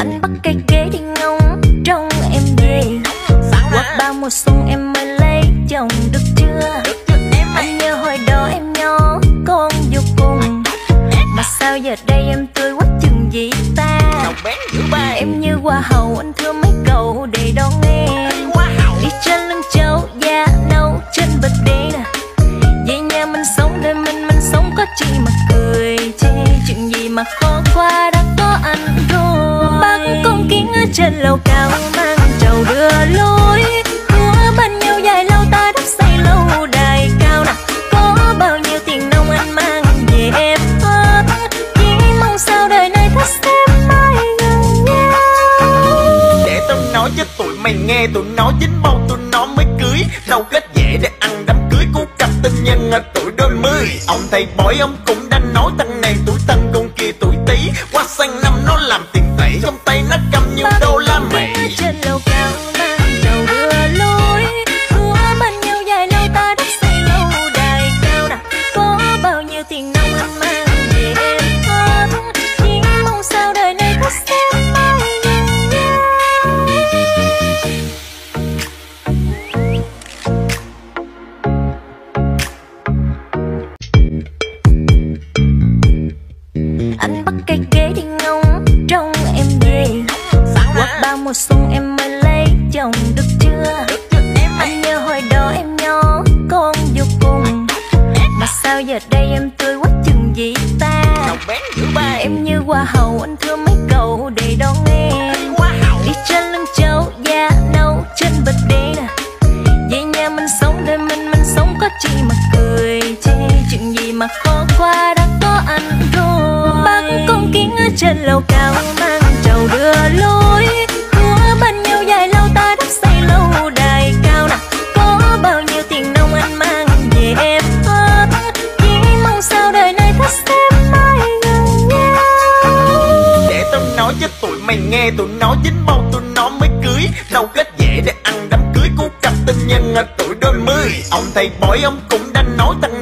anh bắt cây ghế đi ngóng trong em về. Qua bao mùa xuân em mới lấy chồng được chưa? Anh nhớ hồi đó em nhỏ con vô cùng. Mà sao giờ đây em tươi quá chừng gì ta? Em như hoa hậu anh thưa mấy trên lầu cao mang trầu đưa lối. Của bên nhau dài lâu ta đắp xây lâu đài cao nè có bao nhiêu tiền nông anh mang về em hết chỉ mong sao đời này ta sẽ mãi gần nhau. Để tao nói cho tụi mày nghe, Tụi nó dính bầu, tụi nó mới cưới. Đâu kết dễ để ăn đám cưới của cặp tình nhân ở tuổi đôi mươi. Ông thầy bói ông cũng đã nói tăng hoa hậu anh thưa mấy cậu để đón em. Đi trên lưng cháu, da nâu trên bật đê nè về nhà mình sống đời mình mình sống có chi mà cười chê. Chuyện gì mà khó qua đã có anh rồi bác con kiến ở trên lầu cao nói cho tụi mày nghe, Tụi nó dính bầu tụi nó mới cưới. Đâu kết dễ để ăn đám cưới của cặp tình nhân ở tuổi đôi mươi. Ông thầy bói ông cũng đã nói thằng